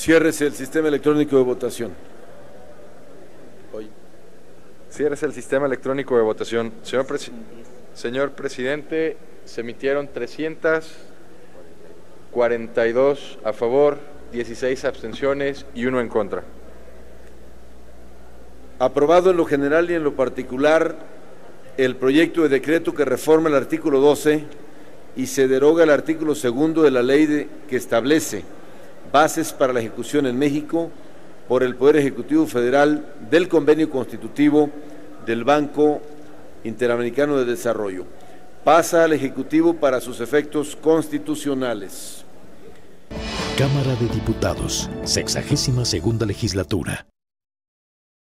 Ciérrese el sistema electrónico de votación. Cierres el sistema electrónico de votación. Señor, presi- señor presidente, se emitieron 342 a favor, 16 abstenciones y uno en contra. Aprobado en lo general y en lo particular el proyecto de decreto que reforma el artículo 12 y se deroga el artículo segundo de la ley de- que establece bases para la ejecución en México por el Poder Ejecutivo Federal del convenio constitutivo del Banco Interamericano de Desarrollo. Pasa al Ejecutivo para sus efectos constitucionales. Cámara de Diputados, sexagésima segunda legislatura.